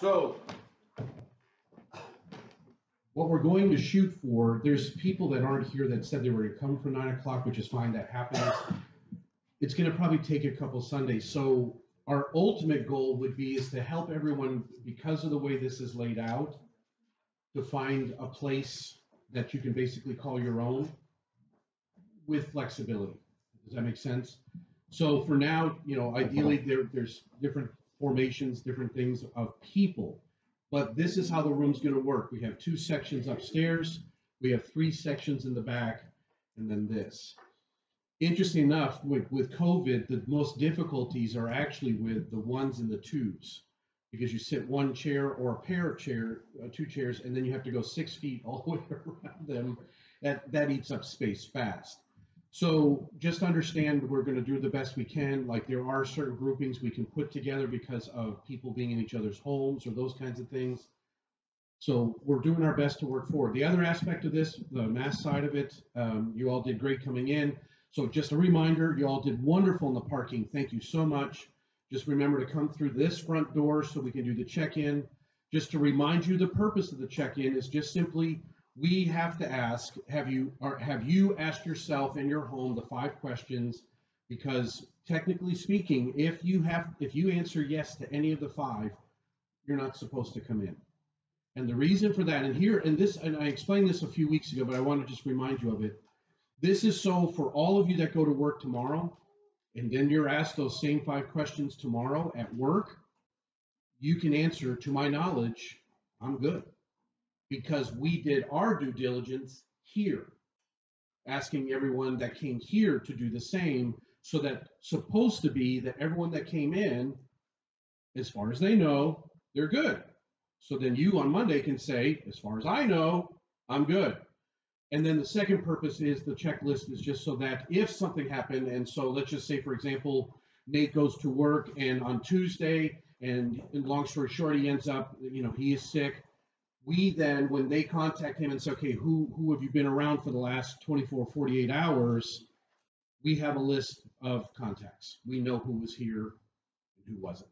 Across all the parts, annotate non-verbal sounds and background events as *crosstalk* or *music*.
So, what we're going to shoot for, there's people that aren't here that said they were going to come for nine o'clock, which is fine. That happens. It's going to probably take a couple Sundays. So, our ultimate goal would be is to help everyone because of the way this is laid out to find a place that you can basically call your own with flexibility. Does that make sense? So for now, you know, ideally there, there's different formations, different things of people, but this is how the room's going to work. We have two sections upstairs, we have three sections in the back, and then this. Interesting enough, with, with COVID, the most difficulties are actually with the ones and the twos because you sit one chair or a pair of chair, uh, two chairs, and then you have to go six feet all the way *laughs* around them. That that eats up space fast. So just understand we're going to do the best we can. Like there are certain groupings we can put together because of people being in each other's homes or those kinds of things. So we're doing our best to work forward. The other aspect of this, the mass side of it, um, you all did great coming in. So just a reminder, you all did wonderful in the parking. Thank you so much. Just remember to come through this front door so we can do the check-in. Just to remind you, the purpose of the check-in is just simply we have to ask, have you or have you asked yourself in your home the five questions? Because technically speaking, if you have if you answer yes to any of the five, you're not supposed to come in. And the reason for that, and here, and this, and I explained this a few weeks ago, but I want to just remind you of it. This is so for all of you that go to work tomorrow, and then you're asked those same five questions tomorrow at work, you can answer, to my knowledge, I'm good. Because we did our due diligence here, asking everyone that came here to do the same, so that supposed to be that everyone that came in, as far as they know, they're good. So then you on Monday can say, as far as I know, I'm good. And then the second purpose is the checklist is just so that if something happened, and so let's just say, for example, Nate goes to work and on Tuesday, and, long story short, he ends up, you know, he is sick. We then, when they contact him and say, okay, who, who have you been around for the last 24, 48 hours? We have a list of contacts. We know who was here and who wasn't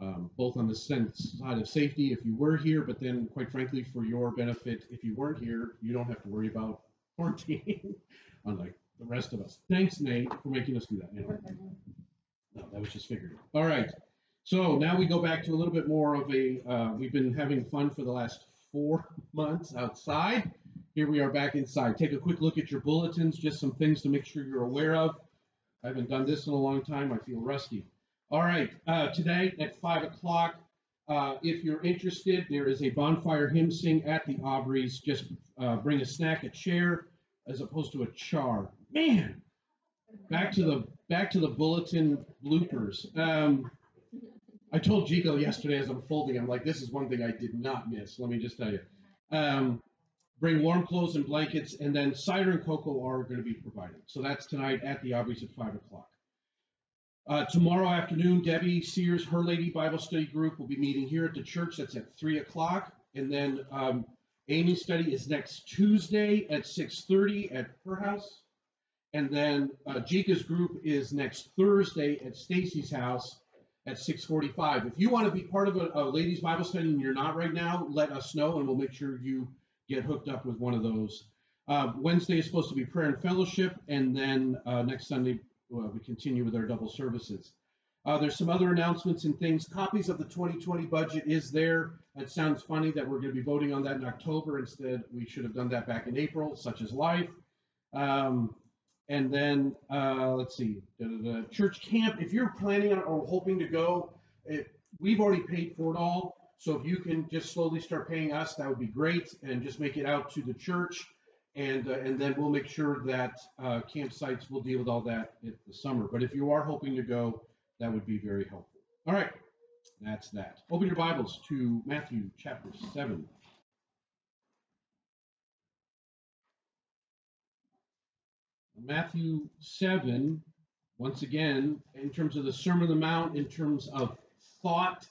um, both on the sense side of safety if you were here, but then quite frankly, for your benefit, if you weren't here, you don't have to worry about *laughs* quarantine, unlike the rest of us. Thanks, Nate, for making us do that. Know. No, that was just figured. All right. So now we go back to a little bit more of a, uh, we've been having fun for the last four *laughs* months outside. Here we are back inside. Take a quick look at your bulletins, just some things to make sure you're aware of. I haven't done this in a long time. I feel rusty. All right, uh, today at 5 o'clock, uh, if you're interested, there is a bonfire hymn sing at the Aubreys. Just uh, bring a snack, a chair, as opposed to a char. Man, back to the back to the bulletin bloopers. Um, I told Jico yesterday as I'm folding, I'm like, this is one thing I did not miss. Let me just tell you. Um, bring warm clothes and blankets, and then cider and cocoa are going to be provided. So that's tonight at the Aubreys at 5 o'clock. Uh, tomorrow afternoon, Debbie Sears, her Lady Bible Study Group, will be meeting here at the church. That's at three o'clock, and then um, Amy's study is next Tuesday at six thirty at her house, and then uh, Jika's group is next Thursday at Stacy's house at six forty-five. If you want to be part of a, a ladies Bible study and you're not right now, let us know, and we'll make sure you get hooked up with one of those. Uh, Wednesday is supposed to be prayer and fellowship, and then uh, next Sunday uh, we continue with our double services. Uh, there's some other announcements and things. Copies of the 2020 budget is there. It sounds funny that we're going to be voting on that in October. Instead, we should have done that back in April, such as life. Um, and then uh, let's see, the, church camp. If you're planning on or hoping to go, it, we've already paid for it all. So if you can just slowly start paying us, that would be great, and just make it out to the church and uh, and then we'll make sure that uh, campsites will deal with all that in the summer. But if you are hoping to go, that would be very helpful. All right, that's that. Open your Bibles to Matthew chapter seven. Matthew 7, once again, in terms of the Sermon on the Mount, in terms of thought,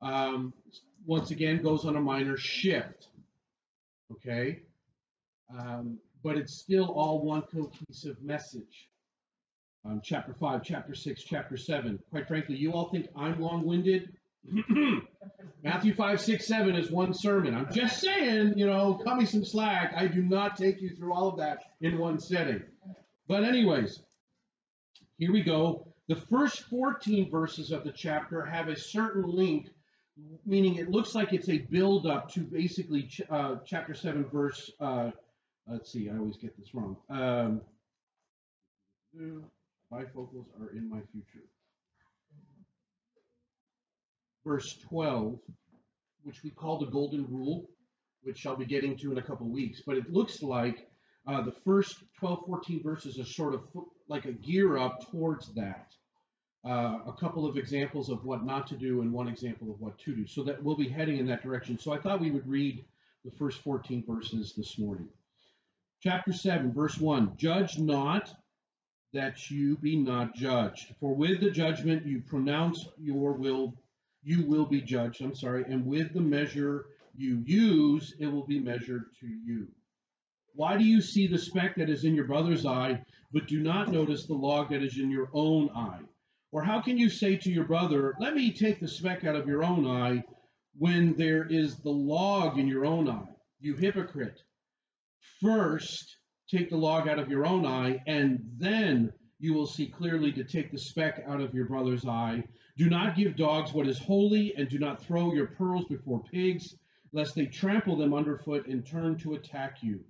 um, once again goes on a minor shift. Okay? um, but it's still all one cohesive message. Um, chapter 5, chapter 6, chapter 7. Quite frankly, you all think I'm long winded. *clears throat* Matthew 5, 6, 7 is one sermon. I'm just saying, you know, cut me some slack. I do not take you through all of that in one setting. But, anyways, here we go. The first 14 verses of the chapter have a certain link, meaning it looks like it's a build up to basically ch- uh, chapter 7, verse. Uh, let's see, I always get this wrong. Um, bifocals are in my future verse 12, which we call the golden rule, which I'll be getting to in a couple weeks. But it looks like uh, the first 12, 14 verses are sort of like a gear up towards that. Uh, a couple of examples of what not to do and one example of what to do. So that we'll be heading in that direction. So I thought we would read the first 14 verses this morning. Chapter 7, verse 1 Judge not that you be not judged, for with the judgment you pronounce your will you will be judged, I'm sorry, and with the measure you use, it will be measured to you. Why do you see the speck that is in your brother's eye, but do not notice the log that is in your own eye? Or how can you say to your brother, Let me take the speck out of your own eye, when there is the log in your own eye? You hypocrite. First, take the log out of your own eye, and then you will see clearly to take the speck out of your brother's eye. Do not give dogs what is holy, and do not throw your pearls before pigs, lest they trample them underfoot and turn to attack you.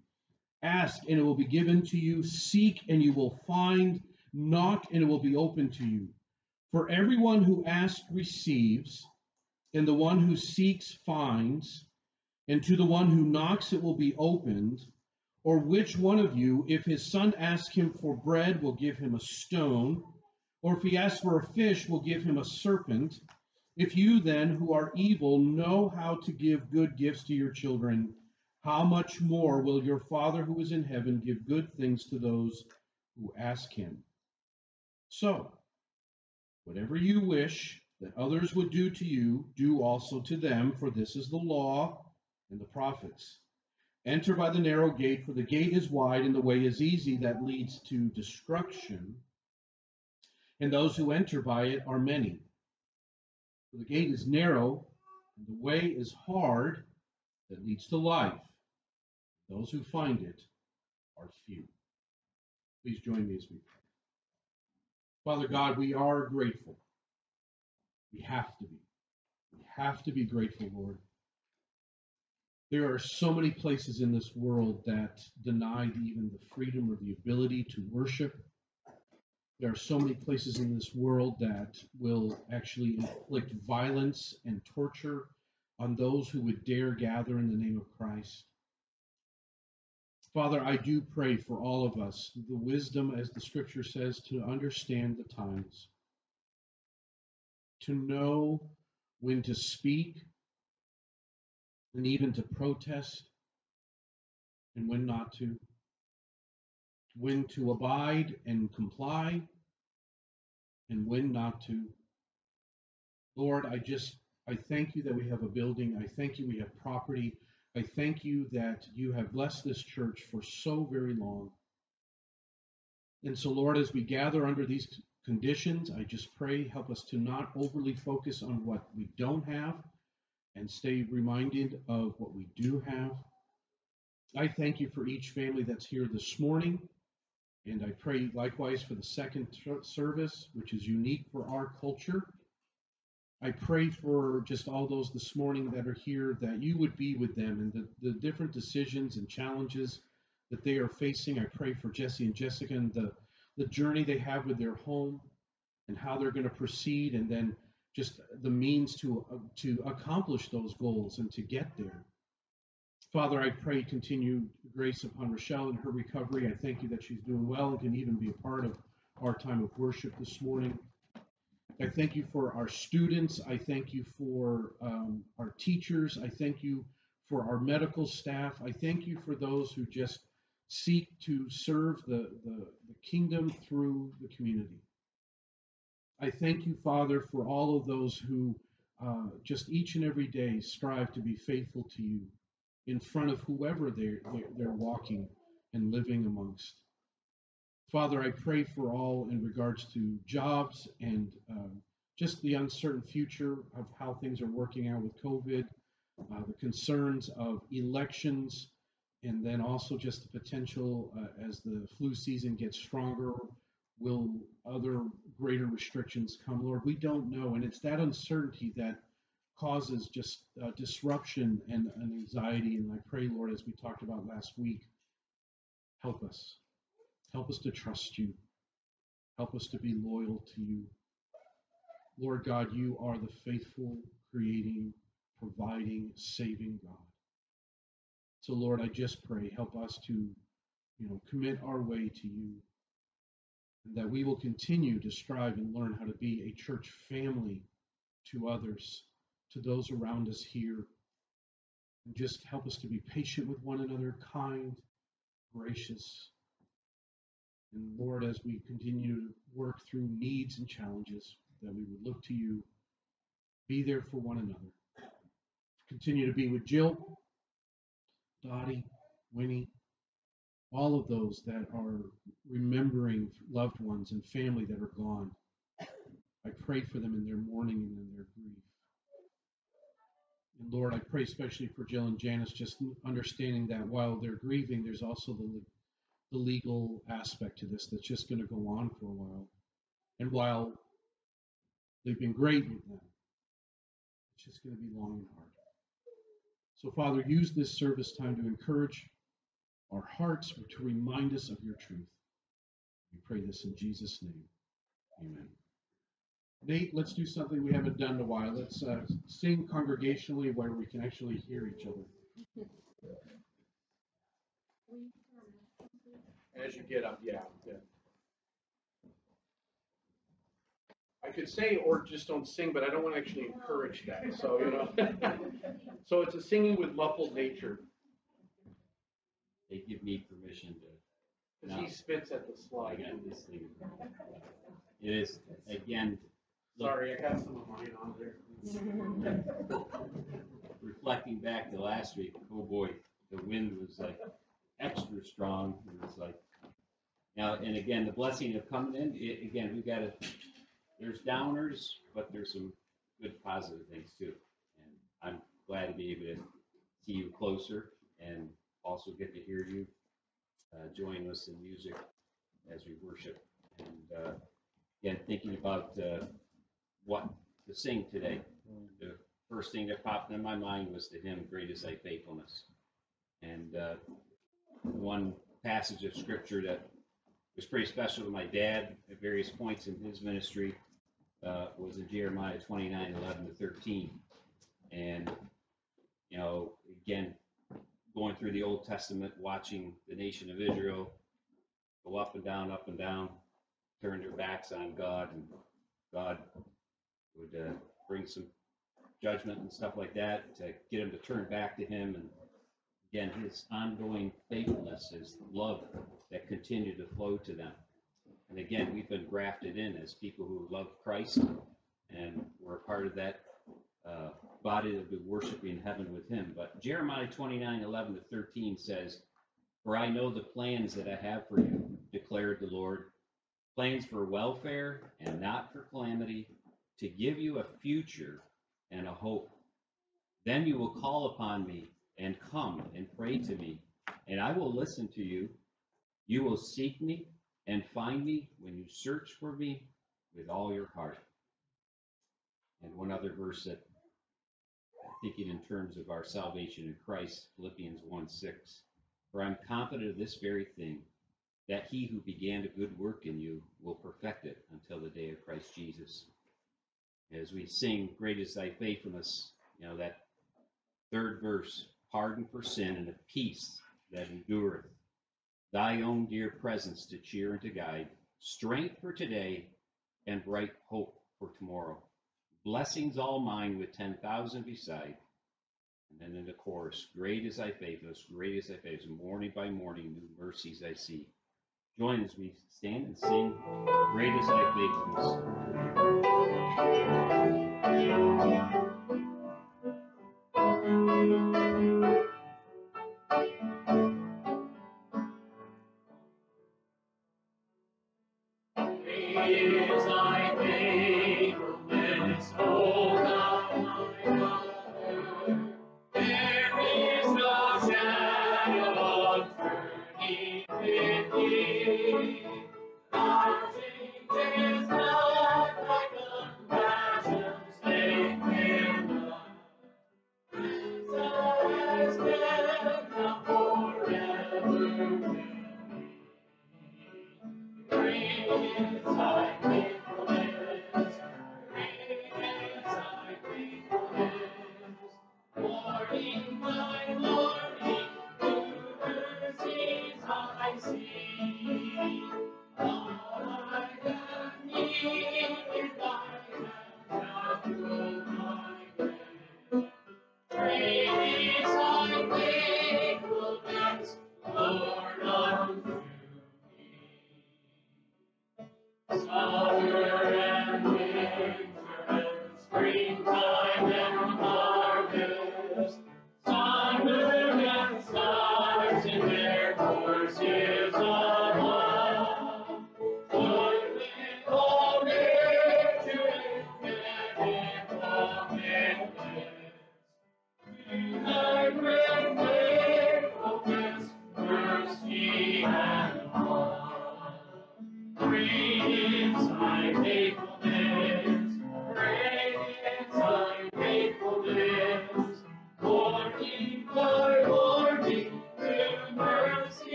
Ask, and it will be given to you. Seek, and you will find. Knock, and it will be opened to you. For everyone who asks receives, and the one who seeks finds, and to the one who knocks it will be opened. Or which one of you, if his son asks him for bread, will give him a stone? Or if he asks for a fish, we'll give him a serpent. If you then, who are evil, know how to give good gifts to your children, how much more will your Father who is in heaven give good things to those who ask him? So, whatever you wish that others would do to you, do also to them, for this is the law and the prophets. Enter by the narrow gate, for the gate is wide and the way is easy that leads to destruction and those who enter by it are many. For the gate is narrow, and the way is hard that leads to life. Those who find it are few. Please join me as we pray. Father God, we are grateful. We have to be. We have to be grateful, Lord. There are so many places in this world that deny even the freedom or the ability to worship there are so many places in this world that will actually inflict violence and torture on those who would dare gather in the name of Christ. Father, I do pray for all of us the wisdom, as the scripture says, to understand the times, to know when to speak and even to protest and when not to, when to abide and comply and when not to. Lord, I just, I thank you that we have a building. I thank you we have property. I thank you that you have blessed this church for so very long. And so, Lord, as we gather under these conditions, I just pray, help us to not overly focus on what we don't have and stay reminded of what we do have. I thank you for each family that's here this morning. And I pray likewise for the second service, which is unique for our culture. I pray for just all those this morning that are here that you would be with them and the, the different decisions and challenges that they are facing. I pray for Jesse and Jessica and the, the journey they have with their home and how they're going to proceed and then just the means to uh, to accomplish those goals and to get there. Father, I pray continued grace upon Rochelle and her recovery. I thank you that she's doing well and can even be a part of our time of worship this morning. I thank you for our students. I thank you for um, our teachers. I thank you for our medical staff. I thank you for those who just seek to serve the, the, the kingdom through the community. I thank you, Father, for all of those who uh, just each and every day strive to be faithful to you in front of whoever they're, they're walking and living amongst. Father, I pray for all in regards to jobs and um, just the uncertain future of how things are working out with COVID, uh, the concerns of elections, and then also just the potential uh, as the flu season gets stronger, will other greater restrictions come? Lord, we don't know. And it's that uncertainty that causes just uh, disruption and, and anxiety. And I pray, Lord, as we talked about last week, help us. Help us to trust you. Help us to be loyal to you. Lord God, you are the faithful, creating, providing, saving God. So, Lord, I just pray, help us to, you know, commit our way to you, and that we will continue to strive and learn how to be a church family to others, to those around us here. And just help us to be patient with one another, kind, gracious. And Lord, as we continue to work through needs and challenges, that we would look to you, be there for one another. Continue to be with Jill, Dottie, Winnie, all of those that are remembering loved ones and family that are gone. I pray for them in their mourning and in their grief. And Lord, I pray especially for Jill and Janice, just understanding that while they're grieving, there's also the, the legal aspect to this that's just going to go on for a while. And while they've been great with them, it's just going to be long and hard. So, Father, use this service time to encourage our hearts or to remind us of your truth. We pray this in Jesus' name. Amen. Nate, let's do something we haven't done in a while. Let's uh, sing congregationally where we can actually hear each other. As you get up, yeah, yeah. I could say, or just don't sing, but I don't want to actually encourage that. So, you know. *laughs* so it's a singing with muffled nature. They give me permission to. Because he spits at the slide. got this thing. It is, again, Sorry, I got some of mine on there. *laughs* reflecting back to last week, oh boy, the wind was like extra strong. It was like, now, and again, the blessing of coming in, i again, we've got to, there's downers, but there's some good positive things too. And I'm glad to be able to see you closer and also get to hear you uh, join us in music as we worship. And uh, again, thinking about uh, what to sing today. The first thing that popped in my mind was the hymn, Great is Thy Faithfulness. And uh, one passage of scripture that was pretty special to my dad at various points in his ministry uh, was in Jeremiah 29 11 to 13. And, you know, again, going through the Old Testament, watching the nation of Israel go up and down, up and down, turn their backs on God, and God would uh, bring some judgment and stuff like that to get them to turn back to Him. And again, His ongoing faithfulness, His love that continued to flow to them. And again, we've been grafted in as people who love Christ, and we're a part of that uh, body that will be worshiping heaven with Him. But Jeremiah 29 11 to 13 says, For I know the plans that I have for you, declared the Lord plans for welfare and not for calamity, to give you a future and a hope. Then you will call upon me and come and pray to me, and I will listen to you. You will seek me and find me when you search for me with all your heart. And one other verse that thinking in terms of our salvation in Christ, Philippians 1 6. For I'm confident of this very thing, that he who began a good work in you will perfect it until the day of Christ Jesus. As we sing, Great is thy faithfulness, you know, that third verse, pardon for sin and a peace that endureth, thy own dear presence to cheer and to guide, strength for today, and bright hope for tomorrow. Blessings all mine with 10,000 beside. And then in the chorus, great is thy faithfulness, great is thy faithfulness, morning by morning, new mercies I see. Join as we stand and sing, Great is. thy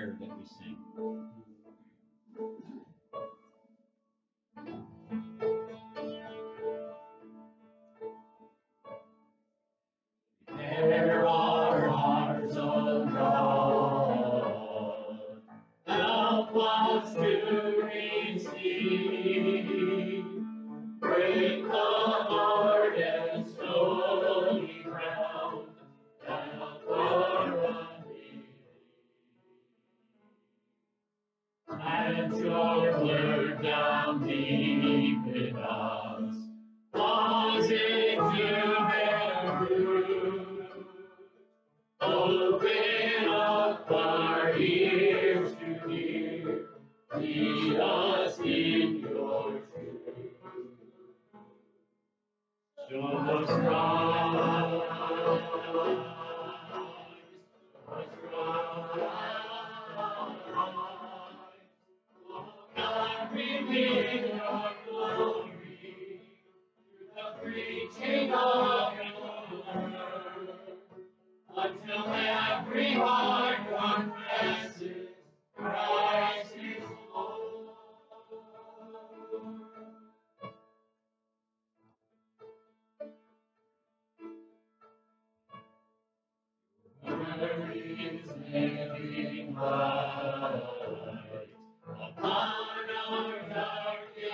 prayer that we sing.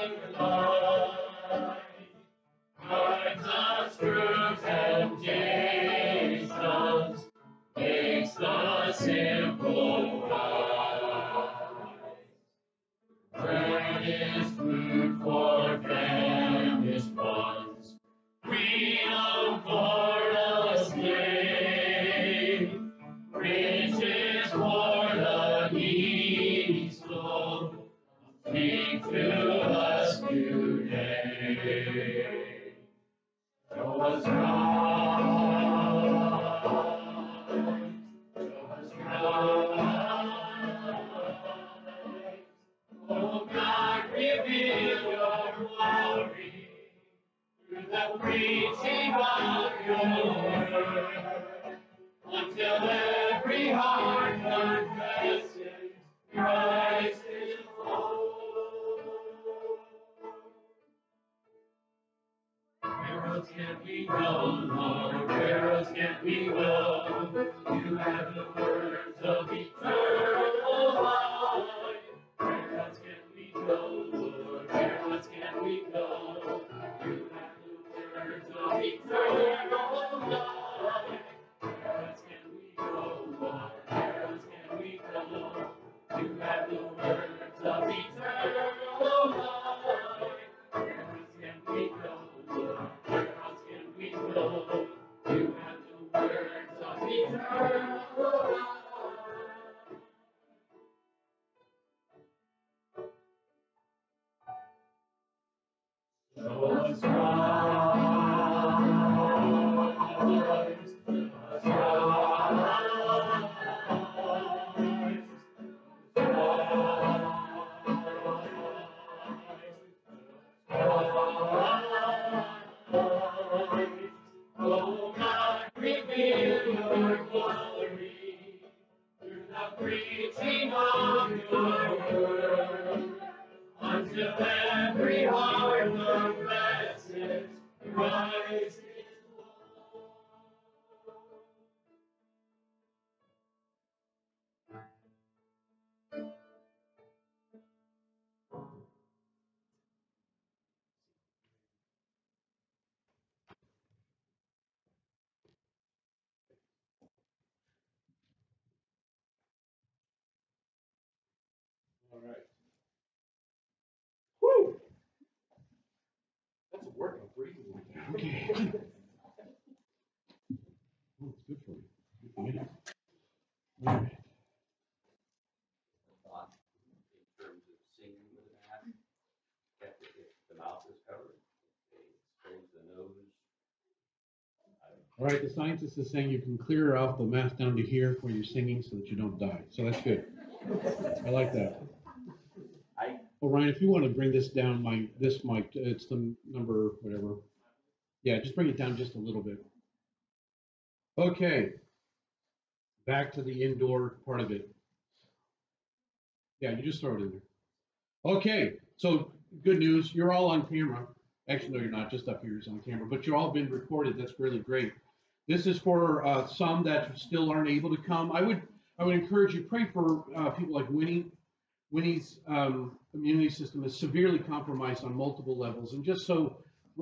Darkened life. Okay. Oh, it's good for you. Good for you. All right. thought in terms of singing with a mask. If, if the mouth is covered, they expose the nose. I don't All right, the scientist is saying you can clear off the mask down to here for your singing so that you don't die. So that's good. I like that. I- Well, Ryan, if you want to bring this down, my, this mic, it's the number, whatever. Yeah, just bring it down just a little bit. Okay. Back to the indoor part of it. Yeah, you just throw it in there. Okay, so good news, you're all on camera. Actually, no, you're not, just up here is on camera, but you're all been recorded. That's really great. This is for uh, some that still aren't able to come. I would, I would encourage you, pray for uh, people like Winnie. Winnie's um, immunity system is severely compromised on multiple levels, and just so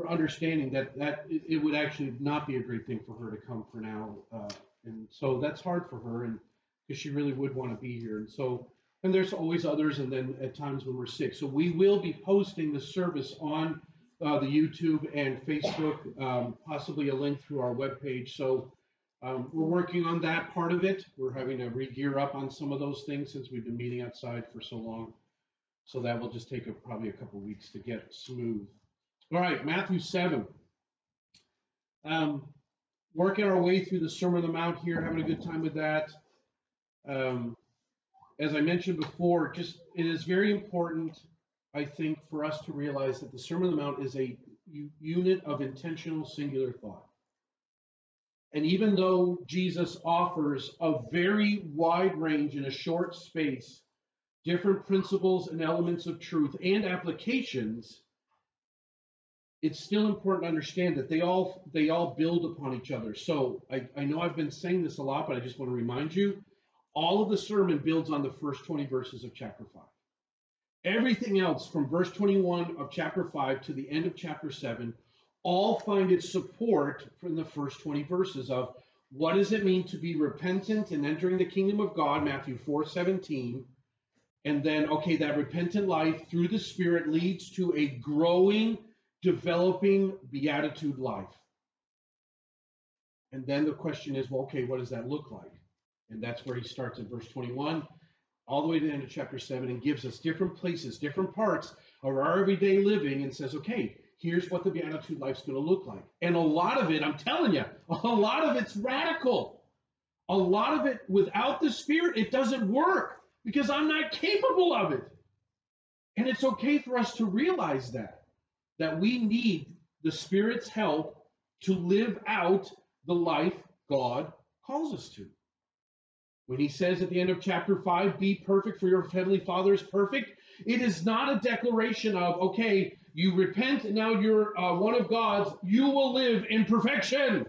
understanding that that it, it would actually not be a great thing for her to come for now, uh, and so that's hard for her, and because she really would want to be here, and so and there's always others, and then at times when we're sick, so we will be posting the service on uh, the YouTube and Facebook, um, possibly a link through our webpage. So um, we're working on that part of it. We're having to re-gear up on some of those things since we've been meeting outside for so long. So that will just take a, probably a couple weeks to get smooth. All right, Matthew 7. Um, working our way through the Sermon on the Mount here, having a good time with that. Um, as I mentioned before, just it is very important, I think, for us to realize that the Sermon on the Mount is a unit of intentional singular thought. And even though Jesus offers a very wide range in a short space, different principles and elements of truth and applications, it's still important to understand that they all they all build upon each other. So I, I know I've been saying this a lot, but I just want to remind you, all of the sermon builds on the first 20 verses of chapter 5. Everything else from verse 21 of chapter 5 to the end of chapter 7 all find its support from the first 20 verses of what does it mean to be repentant and entering the kingdom of God, Matthew 4 17. And then, okay, that repentant life through the Spirit leads to a growing, developing beatitude life. And then the question is, well, okay, what does that look like? And that's where he starts in verse 21 all the way to the end of chapter 7 and gives us different places, different parts of our everyday living and says, okay, here's what the beatitude life's going to look like. And a lot of it, I'm telling you, a lot of it's radical. A lot of it, without the Spirit, it doesn't work because I'm not capable of it. And it's okay for us to realize that, that we need the Spirit's help to live out the life God calls us to. When he says at the end of chapter 5, be perfect for your heavenly Father is perfect, it is not a declaration of, okay, you repent now you're uh, one of God's, you will live in perfection.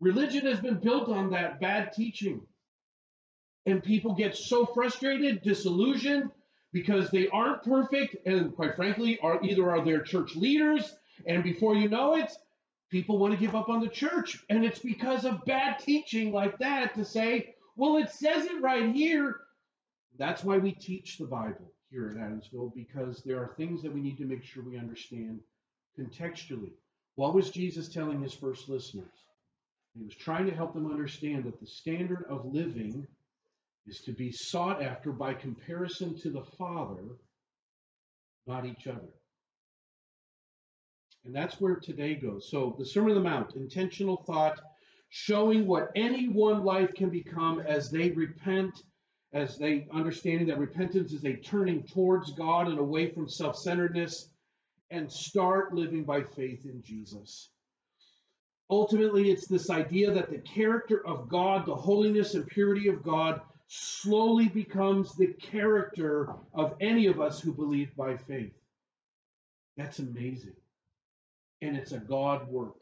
Religion has been built on that bad teaching. And people get so frustrated, disillusioned, because they aren't perfect, and quite frankly, are either are their church leaders, and before you know it, people want to give up on the church. And it's because of bad teaching like that to say, well, it says it right here. That's why we teach the Bible here at Adamsville, because there are things that we need to make sure we understand contextually. What was Jesus telling his first listeners? He was trying to help them understand that the standard of living is to be sought after by comparison to the Father, not each other. And that's where today goes. So, the Sermon on the Mount, intentional thought, showing what any one life can become as they repent, as they understanding that repentance is a turning towards God and away from self centeredness, and start living by faith in Jesus. Ultimately, it's this idea that the character of God, the holiness and purity of God, slowly becomes the character of any of us who believe by faith. That's amazing. And it's a God work.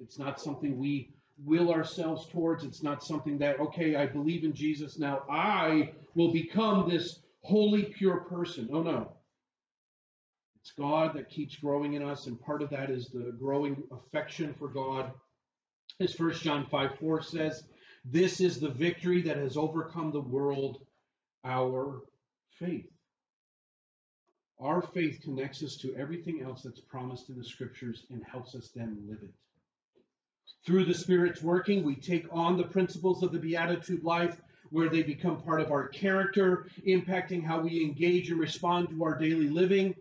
It's not something we will ourselves towards. It's not something that, okay, I believe in Jesus. Now I will become this holy, pure person. Oh, no. It's God that keeps growing in us. And part of that is the growing affection for God. As 1 John 5 4 says, this is the victory that has overcome the world, our faith. Our faith connects us to everything else that's promised in the scriptures and helps us then live it. Through the Spirit's working, we take on the principles of the Beatitude life where they become part of our character, impacting how we engage and respond to our daily living.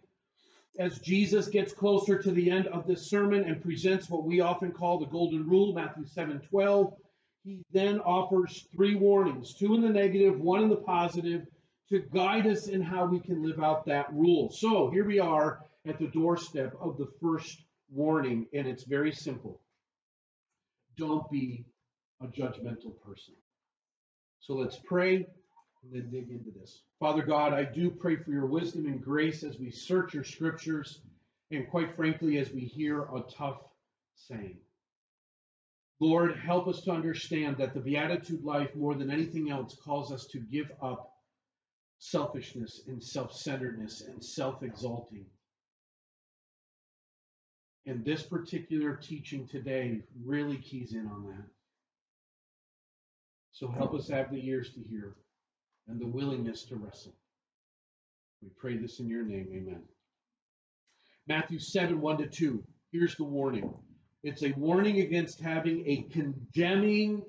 As Jesus gets closer to the end of this sermon and presents what we often call the golden rule, Matthew 7 12, he then offers three warnings two in the negative, one in the positive, to guide us in how we can live out that rule. So here we are at the doorstep of the first warning, and it's very simple don't be a judgmental person. So let's pray and then dig into this. Father God, I do pray for your wisdom and grace as we search your scriptures and, quite frankly, as we hear a tough saying. Lord, help us to understand that the Beatitude life, more than anything else, calls us to give up selfishness and self centeredness and self exalting. And this particular teaching today really keys in on that. So help us have the ears to hear and the willingness to wrestle. We pray this in your name. Amen. Matthew 7 1 to 2. Here's the warning it's a warning against having a condemning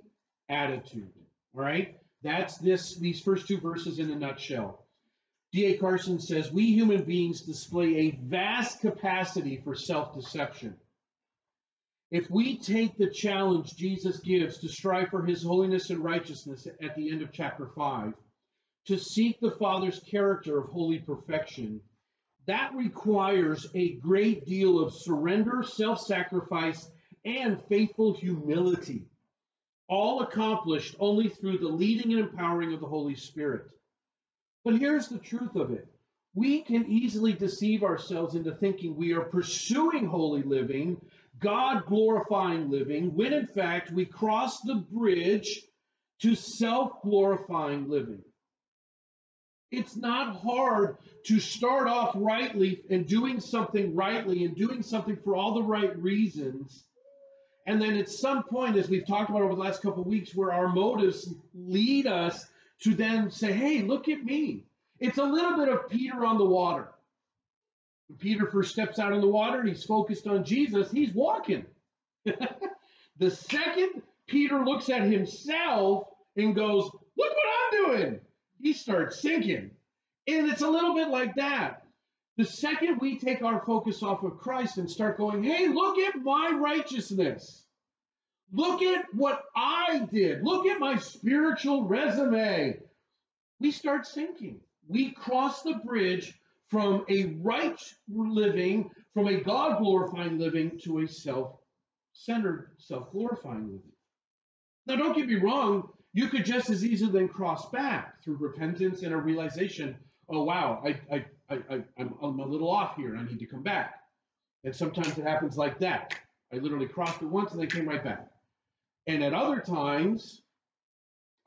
attitude. All right? That's this these first two verses in a nutshell. D.A. Carson says, We human beings display a vast capacity for self deception. If we take the challenge Jesus gives to strive for his holiness and righteousness at the end of chapter 5, to seek the Father's character of holy perfection, that requires a great deal of surrender, self sacrifice, and faithful humility, all accomplished only through the leading and empowering of the Holy Spirit. But here's the truth of it we can easily deceive ourselves into thinking we are pursuing holy living, God glorifying living, when in fact we cross the bridge to self glorifying living. It's not hard to start off rightly and doing something rightly and doing something for all the right reasons. And then at some point, as we've talked about over the last couple of weeks, where our motives lead us to then say, hey, look at me. It's a little bit of Peter on the water. When Peter first steps out in the water and he's focused on Jesus, he's walking. *laughs* the second Peter looks at himself and goes, look what I'm doing, he starts sinking. And it's a little bit like that. The second we take our focus off of Christ and start going, hey, look at my righteousness. Look at what I did. Look at my spiritual resume. We start sinking. We cross the bridge from a right living, from a God glorifying living, to a self centered, self glorifying living. Now, don't get me wrong, you could just as easily then cross back through repentance and a realization oh, wow, I, I, I, I, I'm, I'm a little off here. I need to come back. And sometimes it happens like that. I literally crossed it once and then came right back. And at other times,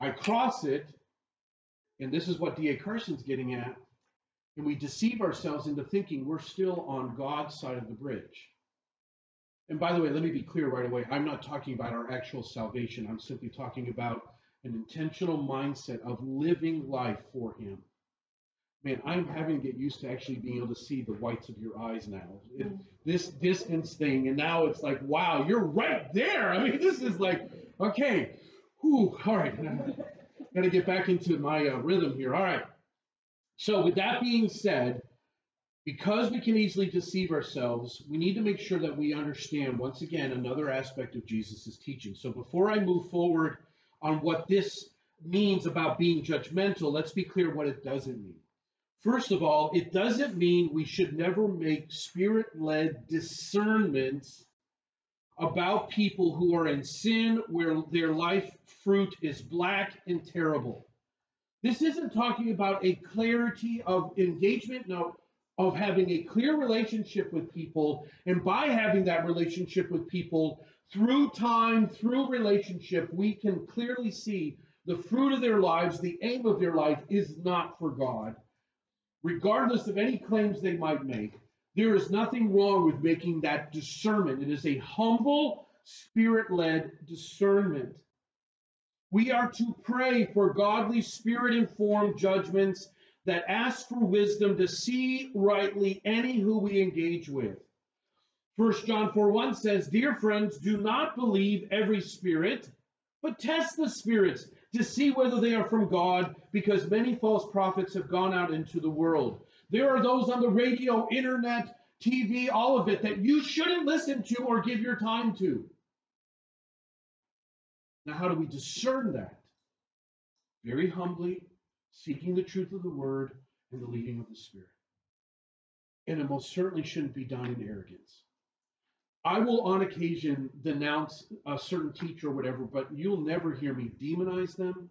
I cross it, and this is what D.A. Carson's getting at, and we deceive ourselves into thinking we're still on God's side of the bridge. And by the way, let me be clear right away. I'm not talking about our actual salvation. I'm simply talking about an intentional mindset of living life for Him. Man, I'm having to get used to actually being able to see the whites of your eyes now. It, this distance thing, and now it's like, wow, you're right there. I mean, *laughs* this is like, okay, whew, all right, *laughs* got to get back into my uh, rhythm here. All right. So, with that being said, because we can easily deceive ourselves, we need to make sure that we understand, once again, another aspect of Jesus' teaching. So, before I move forward on what this means about being judgmental, let's be clear what it doesn't mean. First of all, it doesn't mean we should never make spirit led discernments about people who are in sin where their life fruit is black and terrible. This isn't talking about a clarity of engagement, no, of having a clear relationship with people. And by having that relationship with people, through time, through relationship, we can clearly see the fruit of their lives, the aim of their life is not for God regardless of any claims they might make, there is nothing wrong with making that discernment. It is a humble, spirit led discernment. We are to pray for godly, spirit informed judgments that ask for wisdom to see rightly any who we engage with. 1 John 4 1 says, Dear friends, do not believe every spirit, but test the spirits to see whether they are from God, because many false prophets have gone out into the world. There are those on the radio, internet, TV, all of it that you shouldn't listen to or give your time to. Now, how do we discern that? Very humbly, seeking the truth of the word and the leading of the Spirit. And it most certainly shouldn't be done in arrogance. I will, on occasion, denounce a certain teacher or whatever, but you'll never hear me demonize them.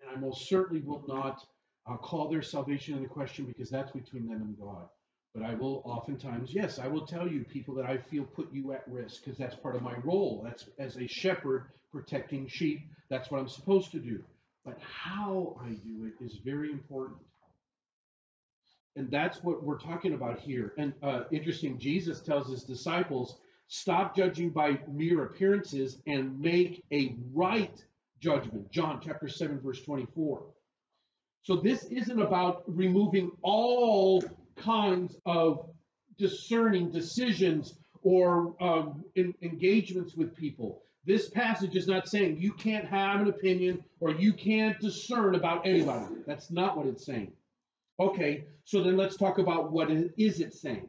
And I most certainly will not uh, call their salvation into question because that's between them and God. But I will oftentimes, yes, I will tell you people that I feel put you at risk because that's part of my role. That's as a shepherd protecting sheep. That's what I'm supposed to do. But how I do it is very important. And that's what we're talking about here. And uh, interesting, Jesus tells his disciples, stop judging by mere appearances and make a right judgment. John chapter 7, verse 24. So this isn't about removing all kinds of discerning decisions or um, in, engagements with people. This passage is not saying you can't have an opinion or you can't discern about anybody. That's not what it's saying. Okay, so then let's talk about what is it saying.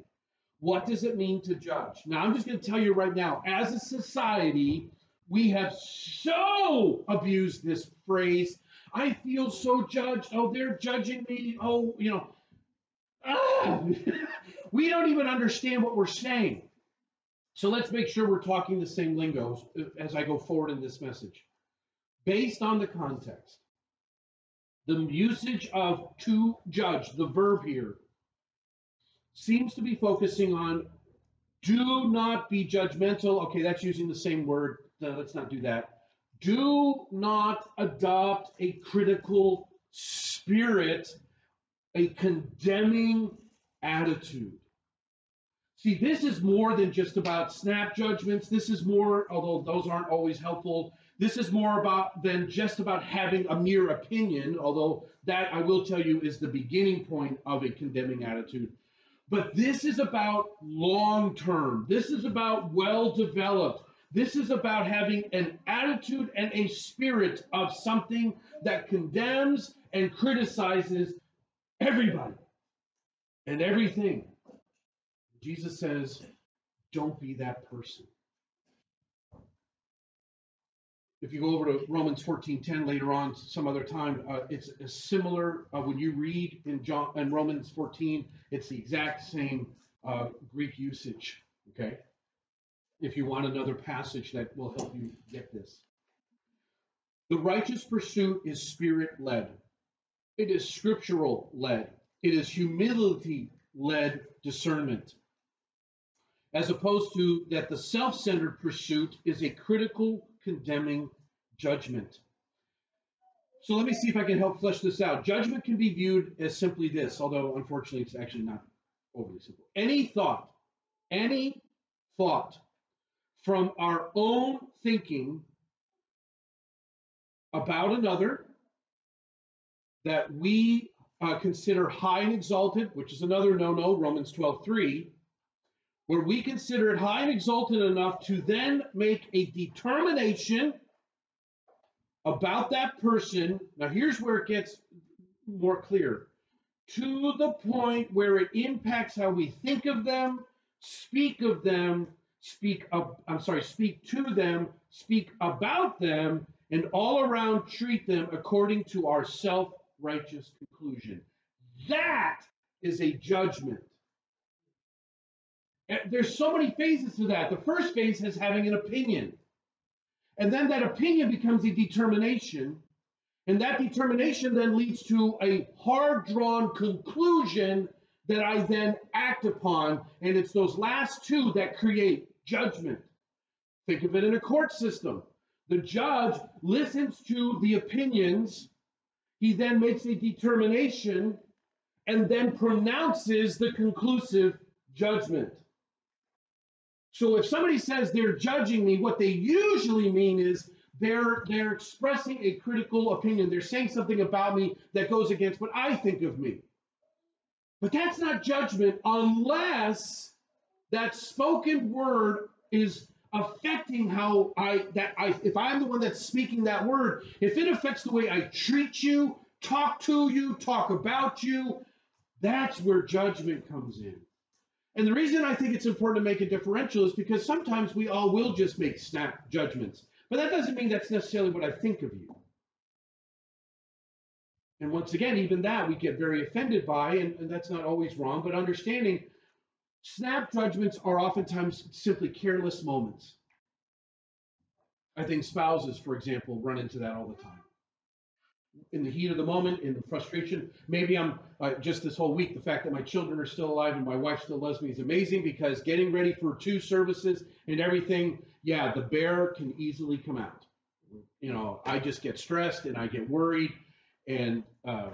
What does it mean to judge? Now, I'm just going to tell you right now, as a society, we have so abused this phrase. I feel so judged. Oh, they're judging me. Oh, you know, ah! *laughs* we don't even understand what we're saying. So let's make sure we're talking the same lingo as I go forward in this message. Based on the context, the usage of to judge, the verb here, seems to be focusing on do not be judgmental. Okay, that's using the same word. No, let's not do that. Do not adopt a critical spirit, a condemning attitude. See, this is more than just about snap judgments. This is more, although those aren't always helpful, this is more about than just about having a mere opinion, although that I will tell you is the beginning point of a condemning attitude. But this is about long term. This is about well developed. This is about having an attitude and a spirit of something that condemns and criticizes everybody and everything. Jesus says, don't be that person. If you go over to Romans 14:10 later on, some other time, uh, it's a similar. Uh, when you read in John in Romans 14, it's the exact same uh, Greek usage. Okay. If you want another passage that will help you get this, the righteous pursuit is spirit-led. It is scriptural-led. It is humility-led discernment as opposed to that the self centered pursuit is a critical, condemning judgment. So let me see if I can help flesh this out. Judgment can be viewed as simply this, although unfortunately it's actually not overly simple. Any thought, any thought from our own thinking about another that we uh, consider high and exalted, which is another no no, Romans 12 3 where we consider it high and exalted enough to then make a determination about that person. Now, here's where it gets more clear to the point where it impacts how we think of them, speak of them, speak I'm sorry, speak to them, speak about them, and all around treat them according to our self righteous conclusion. That is a judgment. Eh, there's so many phases to that. The first phase is having an opinion. And then that opinion becomes a determination. And that determination then leads to a hard drawn conclusion that I then act upon. And it's those last two that create judgment. Think of it in a court system. The judge listens to the opinions, he then makes a determination, and then pronounces the conclusive judgment. So if somebody says they're judging me, what they usually mean is they're they're expressing a critical opinion. They're saying something about me that goes against what I think of me. But that's not judgment unless that spoken word is affecting how I that I if I'm the one that's speaking that word, if it affects the way I treat you, talk to you, talk about you, that's where judgment comes in. And the reason I think it's important to make a differential is because sometimes we all will just make snap judgments. But that doesn't mean that's necessarily what I think of you. And once again, even that we get very offended by, and, and that's not always wrong, but understanding snap judgments are oftentimes simply careless moments. I think spouses, for example, run into that all the time. In the heat of the moment, in the frustration, maybe I'm uh, just this whole week, the fact that my children are still alive and my wife still loves me is amazing because getting ready for two services and everything, yeah, the bear can easily come out. You know, I just get stressed and I get worried and uh,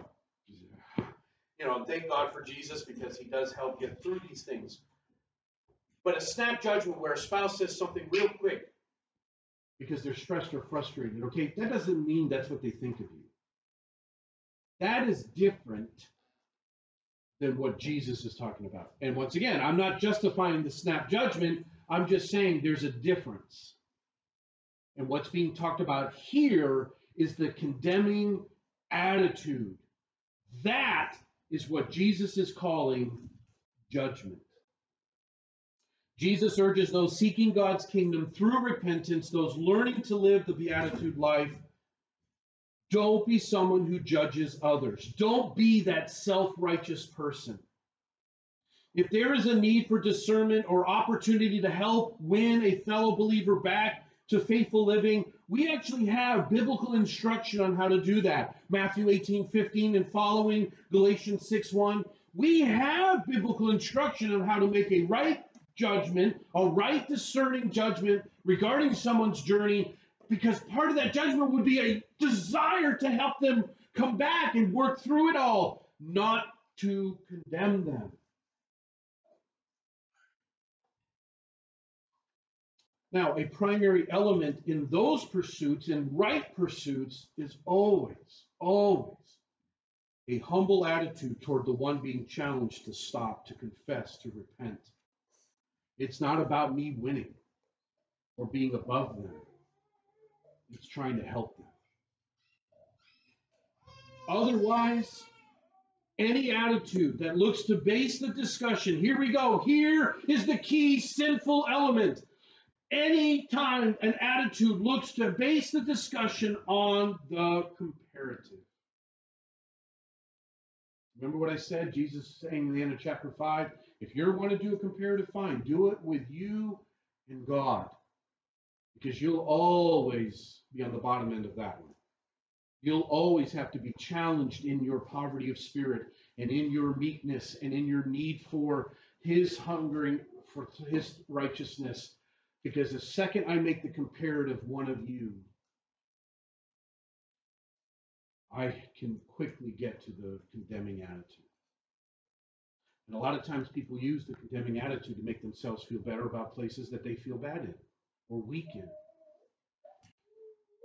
you know, thank God for Jesus because he does help get through these things. But a snap judgment where a spouse says something real quick because they're stressed or frustrated, okay, that doesn't mean that's what they think of you. That is different than what Jesus is talking about. And once again, I'm not justifying the snap judgment, I'm just saying there's a difference. And what's being talked about here is the condemning attitude. That is what Jesus is calling judgment. Jesus urges those seeking God's kingdom through repentance, those learning to live the beatitude life, don't be someone who judges others. Don't be that self righteous person. If there is a need for discernment or opportunity to help win a fellow believer back to faithful living, we actually have biblical instruction on how to do that. Matthew 18 15 and following, Galatians 6 1. We have biblical instruction on how to make a right judgment, a right discerning judgment regarding someone's journey, because part of that judgment would be a desire to help them come back and work through it all, not to condemn them. Now, a primary element in those pursuits, in right pursuits, is always, always a humble attitude toward the one being challenged to stop, to confess, to repent. It's not about me winning or being above them, it's trying to help them. Otherwise, any attitude that looks to base the discussion, here we go, here is the key sinful element. Anytime an attitude looks to base the discussion on the comparative. Remember what I said? Jesus saying in the end of chapter 5 if you want to do a comparative, fine. Do it with you and God. Because you'll always be on the bottom end of that one. You'll always have to be challenged in your poverty of spirit and in your meekness and in your need for his hungering for his righteousness. Because the second I make the comparative one of you, I can quickly get to the condemning attitude. And a lot of times people use the condemning attitude to make themselves feel better about places that they feel bad in or weak in.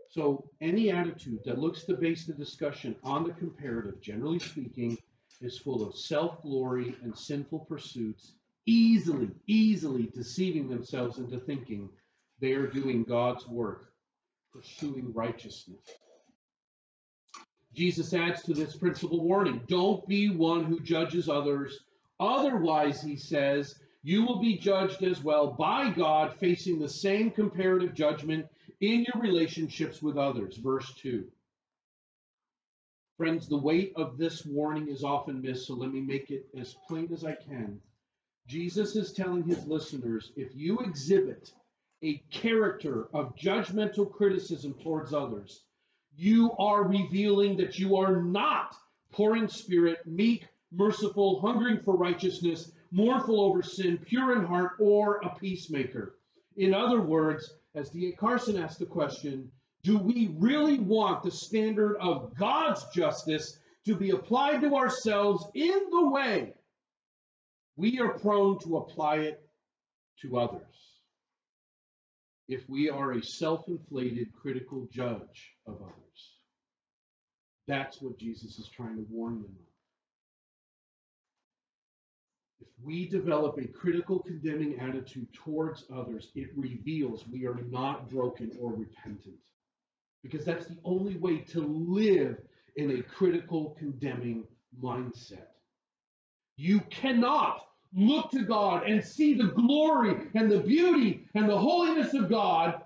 So any attitude that looks to base the discussion on the comparative, generally speaking, is full of self-glory and sinful pursuits, easily, easily deceiving themselves into thinking they are doing God's work, pursuing righteousness. Jesus adds to this principle warning don't be one who judges others Otherwise, he says, you will be judged as well by God, facing the same comparative judgment in your relationships with others. Verse 2. Friends, the weight of this warning is often missed, so let me make it as plain as I can. Jesus is telling his listeners if you exhibit a character of judgmental criticism towards others, you are revealing that you are not poor in spirit, meek, merciful, hungering for righteousness, mournful over sin, pure in heart, or a peacemaker. In other words, as D.A. Carson asked the question, do we really want the standard of God's justice to be applied to ourselves in the way we are prone to apply it to others? if we are a self inflated critical judge of others. That's what Jesus is trying to warn them of. If we develop a critical, condemning attitude towards others, it reveals we are not broken or repentant. Because that's the only way to live in a critical, condemning mindset. You cannot look to God and see the glory and the beauty and the holiness of God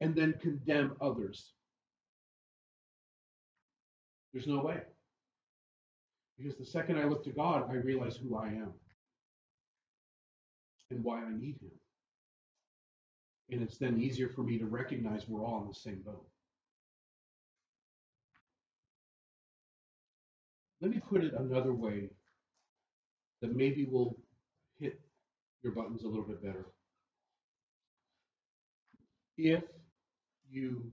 and then condemn others. There's no way. Because the second I look to God, I realize who I am and why I need Him. And it's then easier for me to recognize we're all in the same boat. Let me put it another way that maybe will hit your buttons a little bit better. If you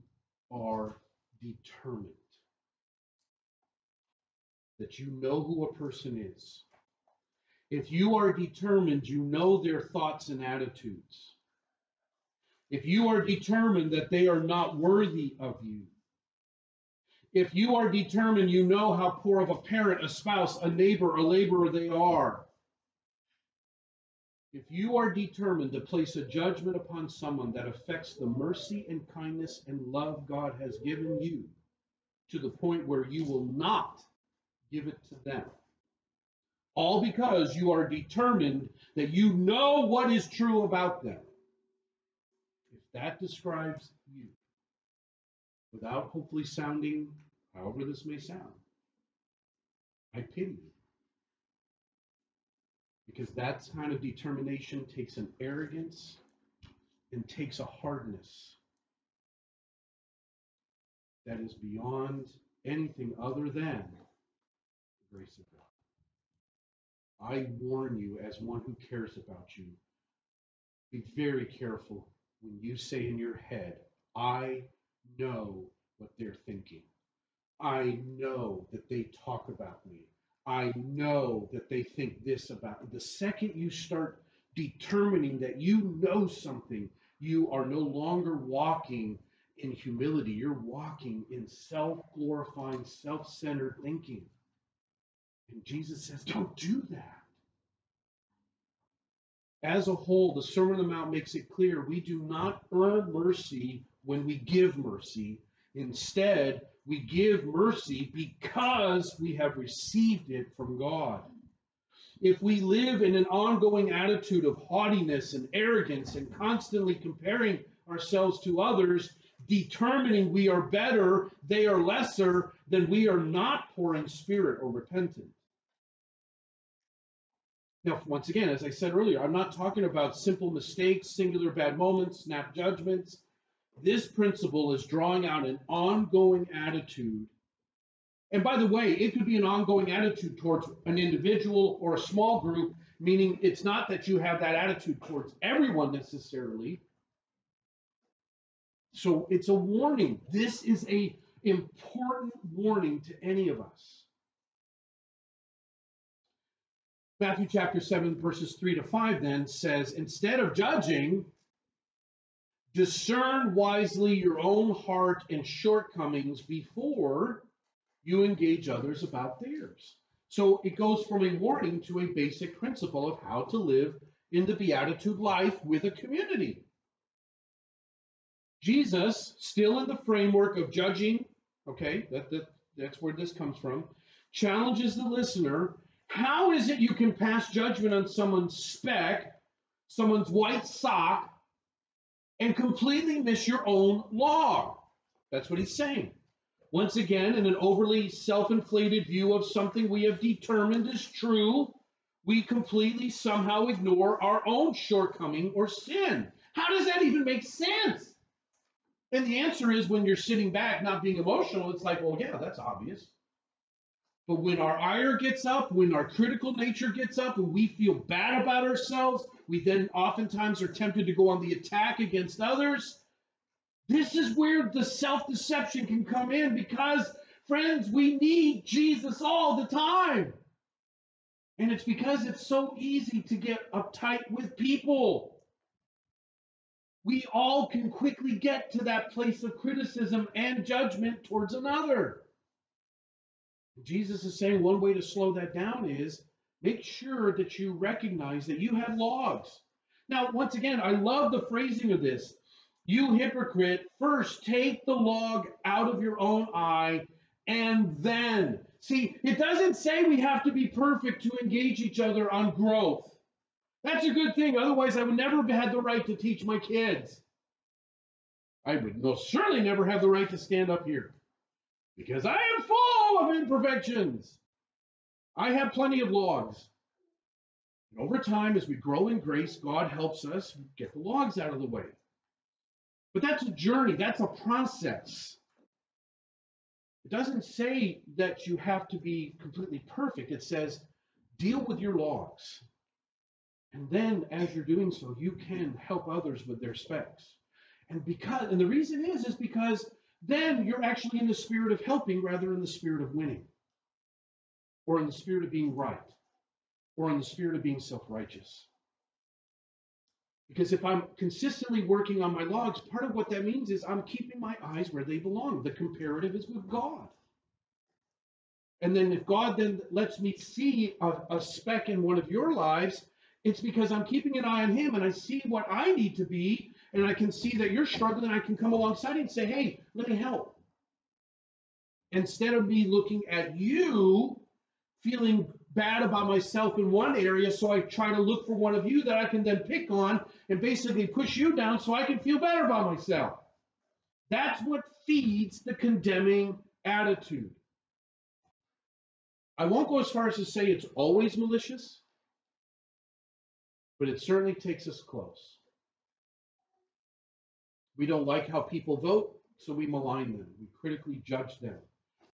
are determined that you know who a person is, if you are determined you know their thoughts and attitudes, if you are determined that they are not worthy of you, if you are determined you know how poor of a parent, a spouse, a neighbor, a laborer they are, if you are determined to place a judgment upon someone that affects the mercy and kindness and love God has given you to the point where you will not give it to them, all because you are determined that you know what is true about them. If that describes you, without hopefully sounding however this may sound, I pity you. Because that kind of determination takes an arrogance and takes a hardness that is beyond anything other than grace of God. I warn you, as one who cares about you, be very careful when you say in your head, I know what they're thinking. I know that they talk about me. I know that they think this about me. the second you start determining that you know something, you are no longer walking in humility. You're walking in self glorifying, self centered thinking. And Jesus says, don't do that. As a whole, the Sermon on the Mount makes it clear we do not earn mercy when we give mercy. Instead, we give mercy because we have received it from God. If we live in an ongoing attitude of haughtiness and arrogance and constantly comparing ourselves to others, determining we are better, they are lesser, then we are not poor in spirit or repentant. Now, once again, as I said earlier, I'm not talking about simple mistakes, singular bad moments, snap judgments. This principle is drawing out an ongoing attitude. And by the way, it could be an ongoing attitude towards an individual or a small group, meaning it's not that you have that attitude towards everyone necessarily. So it's a warning. This is a important warning to any of us. Matthew chapter 7, verses 3 to 5 then says, instead of judging, discern wisely your own heart and shortcomings before you engage others about theirs. So it goes from a warning to a basic principle of how to live in the beatitude life with a community. Jesus, still in the framework of judging, okay, that, that, that's where this comes from, challenges the listener how is it you can pass judgment on someone's speck, someone's white sock, and completely miss your own log? That's what he's saying. Once again, in an overly self inflated view of something we have determined is true, we completely somehow ignore our own shortcoming or sin. How does that even make sense? And the answer is when you're sitting back, not being emotional, it's like, well, yeah, that's obvious. But when our ire gets up, when our critical nature gets up, and we feel bad about ourselves, we then oftentimes are tempted to go on the attack against others. This is where the self deception can come in because, friends, we need Jesus all the time. And it's because it's so easy to get uptight with people. We all can quickly get to that place of criticism and judgment towards another. Jesus is saying one way to slow that down is make sure that you recognize that you have logs. Now, once again, I love the phrasing of this. You hypocrite, first take the log out of your own eye and then. See, it doesn't say we have to be perfect to engage each other on growth. That's a good thing. Otherwise, I would never have had the right to teach my kids. I would most certainly never have the right to stand up here because I am full of imperfections. I have plenty of logs. And over time, as we grow in grace, God helps us get the logs out of the way. But that's a journey, that's a process. It doesn't say that you have to be completely perfect. It says deal with your logs. And then as you're doing so, you can help others with their specks. And because and the reason is is because then you're actually in the spirit of helping rather than the spirit of winning. Or in the spirit of being right. Or in the spirit of being self-righteous. Because if I'm consistently working on my logs, part of what that means is I'm keeping my eyes where they belong. The comparative is with God. And then if God then lets me see a, a speck in one of your lives, it's because I'm keeping an eye on Him and I see what I need to be, and I can see that you're struggling. I can come alongside and say, hey, let me help. Instead of me looking at you, feeling bad about myself in one area, so I try to look for one of you that I can then pick on and basically push you down so I can feel better about myself. That's what feeds the condemning attitude. I won't go as far as to say it's always malicious, but it certainly takes us close. We don't like how people vote, so we malign them. We critically judge them.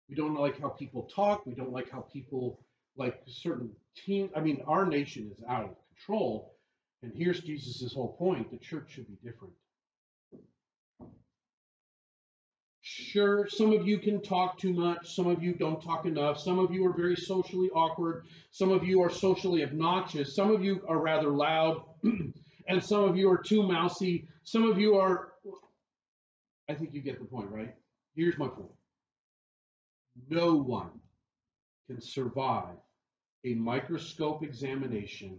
We don't like how people talk. We don't like how people like certain team. I mean, our nation is out of control. And here's Jesus' whole point the church should be different. Sure, some of you can talk too much. Some of you don't talk enough. Some of you are very socially awkward. Some of you are socially obnoxious. Some of you are rather loud. *clears throat* and some of you are too mousy. Some of you are. I think you get the point, right? Here's my point no one can survive a microscope examination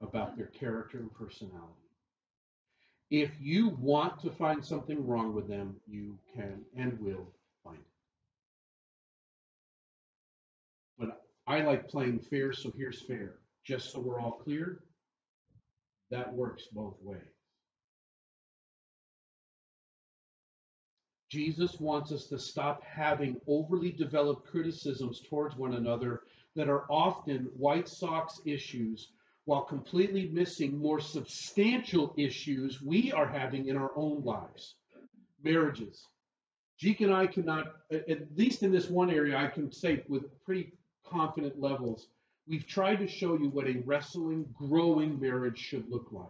about their character and personality. If you want to find something wrong with them, you can and will find it. But I like playing fair, so here's fair. Just so we're all clear, that works both ways. Jesus wants us to stop having overly developed criticisms towards one another that are often White Sox issues while completely missing more substantial issues we are having in our own lives. Marriages. Jeek and I cannot, at least in this one area, I can say with pretty confident levels, we've tried to show you what a wrestling, growing marriage should look like.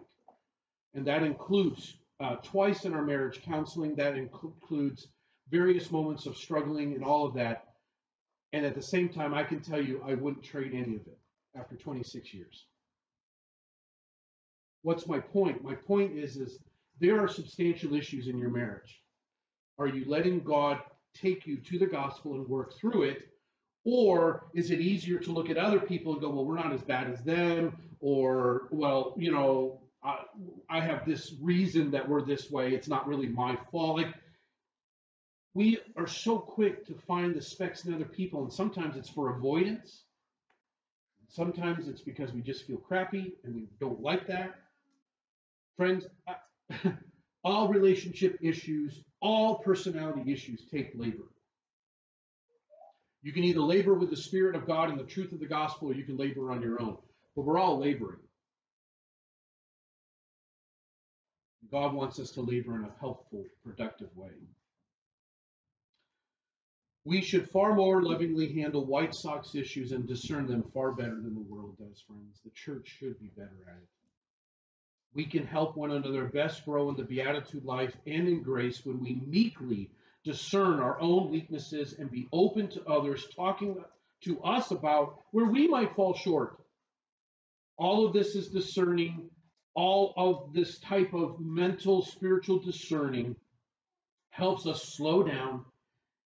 And that includes uh, twice in our marriage counseling, that includes various moments of struggling and all of that. And at the same time, I can tell you I wouldn't trade any of it after 26 years. What's my point? My point is, is there are substantial issues in your marriage. Are you letting God take you to the gospel and work through it? Or is it easier to look at other people and go, well, we're not as bad as them? Or, well, you know, I, I have this reason that we're this way. It's not really my fault. Like, we are so quick to find the specks in other people, and sometimes it's for avoidance. Sometimes it's because we just feel crappy and we don't like that. Friends, *laughs* all relationship issues, all personality issues take labor. You can either labor with the Spirit of God and the truth of the gospel, or you can labor on your own. But we're all laboring. God wants us to labor in a helpful, productive way. We should far more lovingly handle White Sox issues and discern them far better than the world does, friends. The church should be better at it. We can help one another best grow in the beatitude life and in grace when we meekly discern our own weaknesses and be open to others talking to us about where we might fall short. All of this is discerning all of this type of mental, spiritual discerning helps us slow down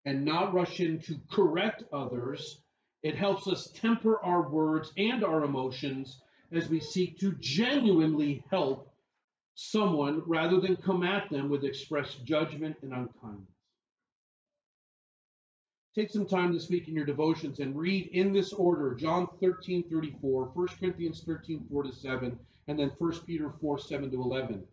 and not rush in to correct others. It helps us temper our words and our emotions as we seek to genuinely help someone rather than come at them with expressed judgment and unkindness. Take some time this week in your devotions and read in this order John 13 34, 1 Corinthians 13 4 to 7, and then 1 Peter 4 7 to 11.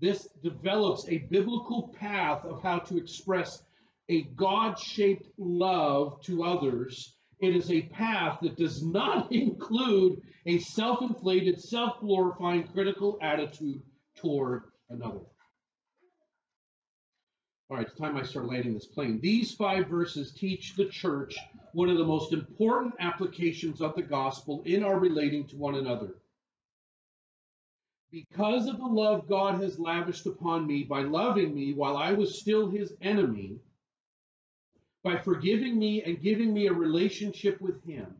This develops a biblical path of how to express a God shaped love to others. It is a path that does not *laughs* include a self inflated, self glorifying, critical attitude toward another. All right, it's time I start landing this plane. These five verses teach the church one of the most important applications of the gospel in our relating to one another. Because of the love God has lavished upon me by loving me while I was still his enemy, by forgiving me and giving me a relationship with him,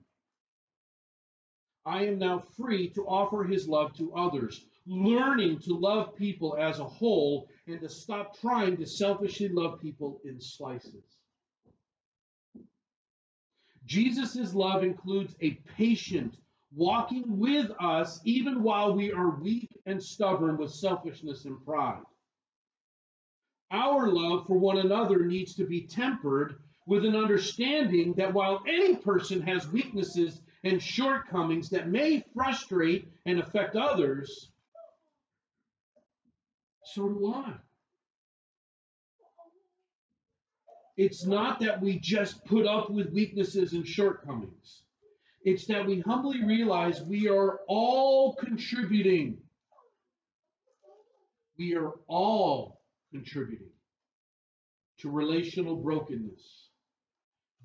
I am now free to offer his love to others, learning to love people as a whole and to stop trying to selfishly love people in slices. Jesus' love includes a patient walking with us even while we are weak and stubborn with selfishness and pride. Our love for one another needs to be tempered with an understanding that while any person has weaknesses and shortcomings that may frustrate and affect others, so do I. It's not that we just put up with weaknesses and shortcomings. It's that we humbly realize we are all contributing. We are all contributing to relational brokenness.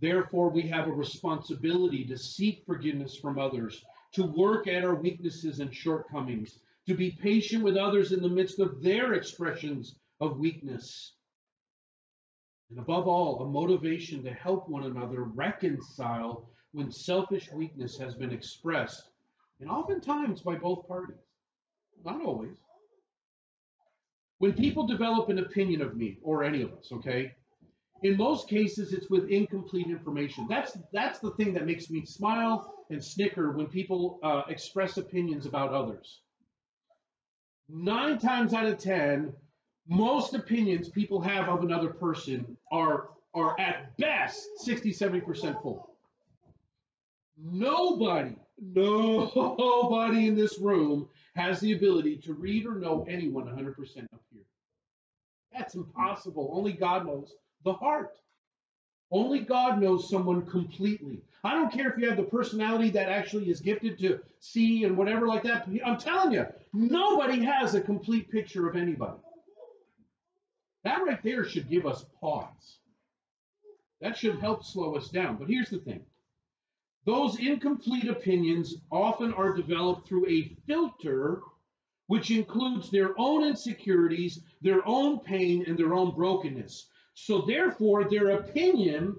Therefore, we have a responsibility to seek forgiveness from others, to work at our weaknesses and shortcomings, to be patient with others in the midst of their expressions of weakness. And above all, a motivation to help one another reconcile when selfish weakness has been expressed, and oftentimes by both parties. Not always. When people develop an opinion of me, or any of us, okay, in most cases it's with incomplete information. That's that's the thing that makes me smile and snicker when people uh, express opinions about others. Nine times out of ten, most opinions people have of another person are are at best 60 70% full. Nobody, nobody in this room has the ability to read or know anyone 100% up here. That's impossible. Only God knows the heart. Only God knows someone completely. I don't care if you have the personality that actually is gifted to see and whatever like that. I'm telling you, nobody has a complete picture of anybody. That right there should give us pause. That should help slow us down. But here's the thing those incomplete opinions often are developed through a filter which includes their own insecurities, their own pain, and their own brokenness. So, therefore, their opinion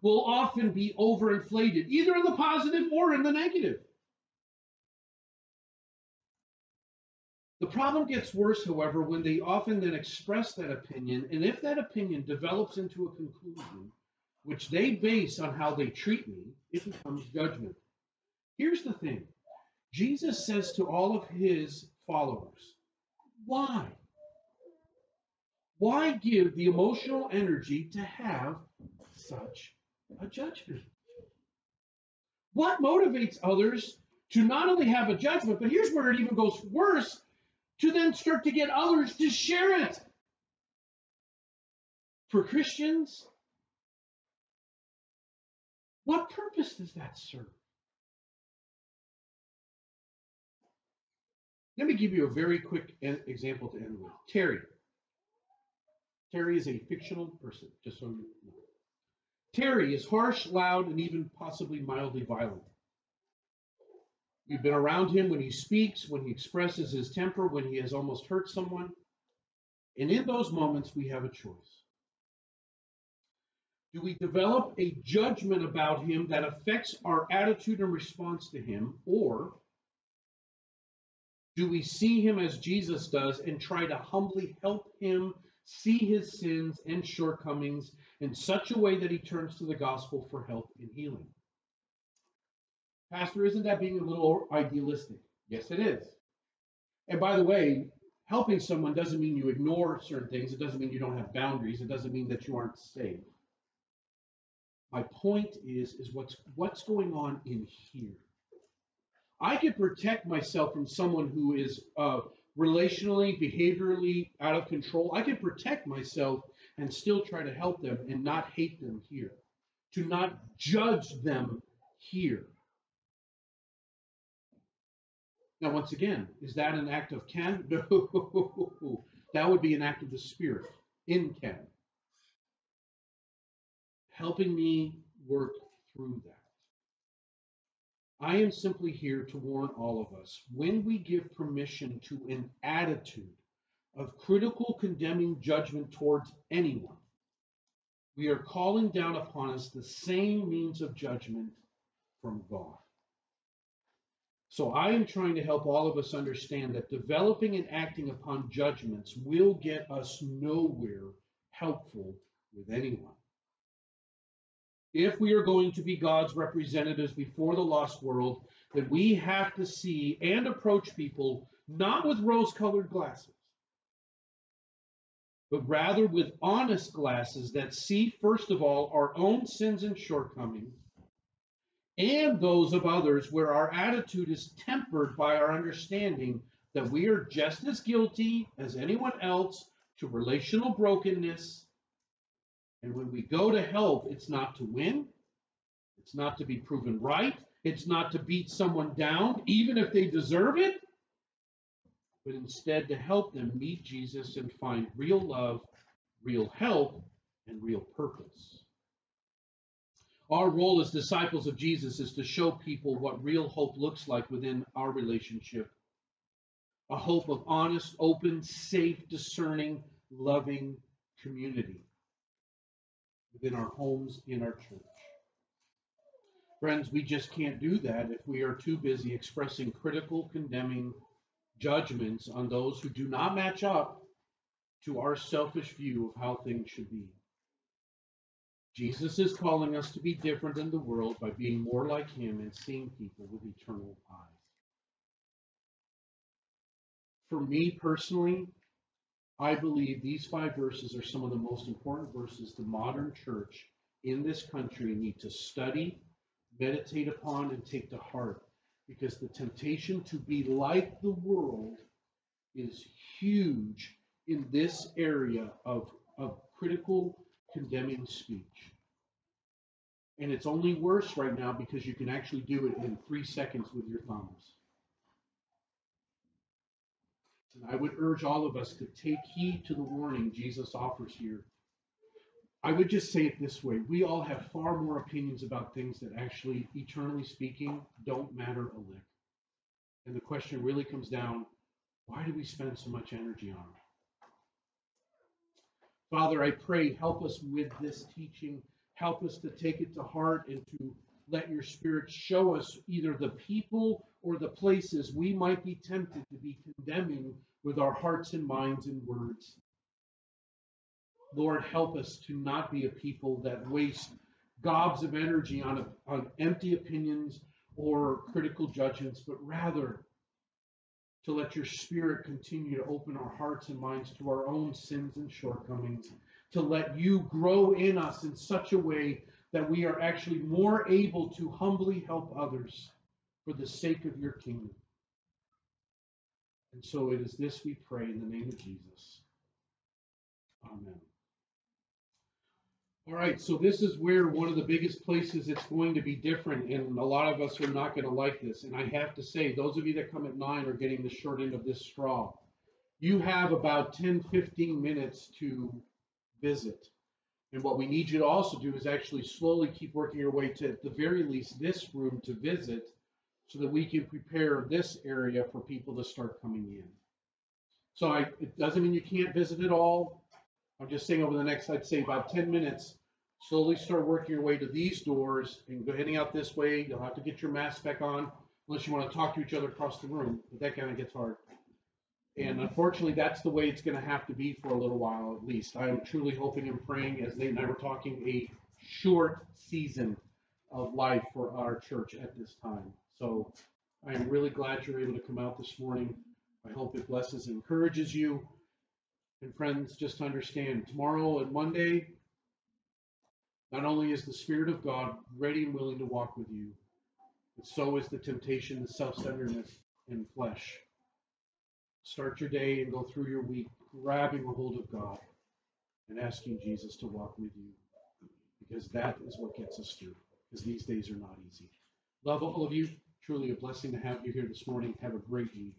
will often be overinflated, either in the positive or in the negative. The problem gets worse, however, when they often then express that opinion, and if that opinion develops into a conclusion, which they base on how they treat me, it becomes judgment. Here's the thing Jesus says to all of his followers, Why? Why give the emotional energy to have such a judgment? What motivates others to not only have a judgment, but here's where it even goes worse to then start to get others to share it. For Christians, what purpose does that serve? Let me give you a very quick example to end with. Terry. Terry is a fictional person, just so you know. Terry is harsh, loud, and even possibly mildly violent. We've been around him when he speaks, when he expresses his temper, when he has almost hurt someone. And in those moments, we have a choice. Do we develop a judgment about him that affects our attitude and response to him, or Do we see him as Jesus does and try to humbly help him see his sins and shortcomings in such a way that he turns to the gospel for help and healing? Pastor, isn't that being a little idealistic? Yes, it is. And by the way, helping someone doesn't mean you ignore certain things. It doesn't mean you don't have boundaries. It doesn't mean that you aren't safe. My point is, is what's what's going on in here. I can protect myself from someone who is uh, relationally, behaviorally out of control. I can protect myself and still try to help them and not hate them here, to not judge them here. Now, once again, is that an act of Ken? *laughs* No. That would be an act of the Spirit in Ken. Helping me work through that. I am simply here to warn all of us when we give permission to an attitude of critical, condemning judgment towards anyone, we are calling down upon us the same means of judgment from God. So I am trying to help all of us understand that developing and acting upon judgments will get us nowhere helpful with anyone. If we are going to be God's representatives before the lost world, then we have to see and approach people not with rose colored glasses, but rather with honest glasses that see, first of all, our own sins and shortcomings and those of others, where our attitude is tempered by our understanding that we are just as guilty as anyone else to relational brokenness. And when we go to help, it's not to win, it's not to be proven right, it's not to beat someone down, even if they deserve it, but instead to help them meet Jesus and find real love, real help, and real purpose. Our role as disciples of Jesus is to show people what real hope looks like within our relationship. A hope of honest, open, safe, discerning, loving community within our homes, in our church. Friends, we just can't do that if we are too busy expressing critical, condemning judgments on those who do not match up to our selfish view of how things should be. Jesus is calling us to be different in the world by being more like him and seeing people with eternal eyes. For me personally, I believe these five verses are some of the most important verses the modern church in this country need to study, meditate upon, and take to heart. Because the temptation to be like the world is huge in this area of, of critical condemning speech. And it's only worse right now because you can actually do it in three seconds with your thumbs. And I would urge all of us to take heed to the warning Jesus offers here. I would just say it this way we all have far more opinions about things that actually, eternally speaking, don't matter a lick. And the question really comes down why do we spend so much energy on it? Father, I pray, help us with this teaching. Help us to take it to heart and to let your Spirit show us either the people or the places we might be tempted to be condemning with our hearts and minds and words. Lord, help us to not be a people that waste gobs of energy on, a, on empty opinions or critical judgments, but rather to let your Spirit continue to open our hearts and minds to our own sins and shortcomings, to let you grow in us in such a way that we are actually more able to humbly help others for the sake of your kingdom. And so it is this we pray in the name of Jesus. Amen. All right, so this is where one of the biggest places it's going to be different, and a lot of us are not going to like this. And I have to say, those of you that come at nine are getting the short end of this straw. You have about 10, 15 minutes to visit. And what we need you to also do is actually slowly keep working your way to, at the very least, this room to visit so that we can prepare this area for people to start coming in. So I, it doesn't mean you can't visit it all. I'm just saying over the next, I'd say about 10 minutes, slowly start working your way to these doors and go heading out this way. You'll have to get your mask back on. unless you want to talk to each other across the room, but that kind of gets hard. And unfortunately, that's the way it's going to have to be for a little while at least. I'm truly hoping and praying, as Nate and I were talking, a short season of life for our church at this time. So I am really glad you're able to come out this morning. I hope it blesses and encourages you. And friends, just understand tomorrow and Monday, not only is the Spirit of God ready and willing to walk with you, but so is the temptation, the self centeredness, and flesh. Start your day and go through your week grabbing a hold of God and asking Jesus to walk with you because that is what gets us through because these days are not easy. Love all of you. Truly a blessing to have you here this morning. Have a great week.